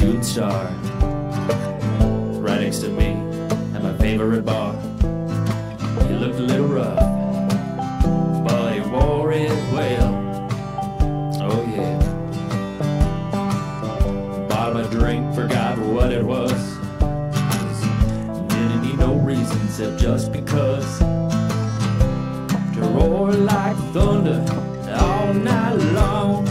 shooting star. Right next to me at my favorite bar. He looked a little rough, but he wore it well. Oh yeah. Bought him a drink, forgot what it was. Didn't need no reason except just because. To roar like thunder all night long.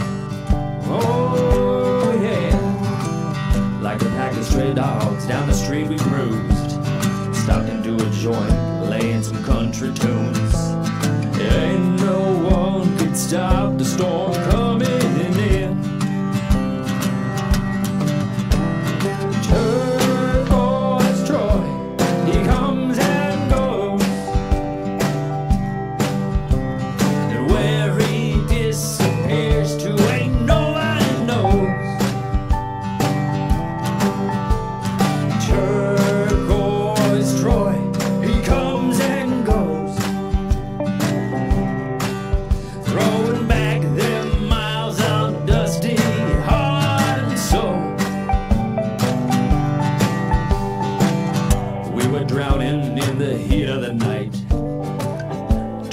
Down the street we cruised. Stopped into a joint, playing some country tunes. Ain't no one could stop the storm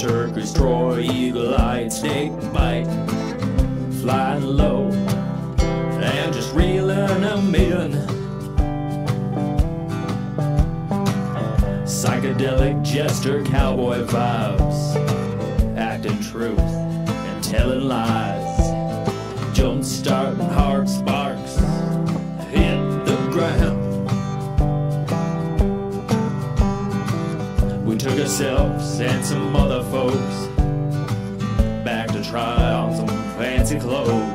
Turquoise Troy, eagle eyed snake bite. Flying low and just reeling them in. Psychedelic jester cowboy vibes, acting truth and telling lies. Folks back to try on some fancy clothes.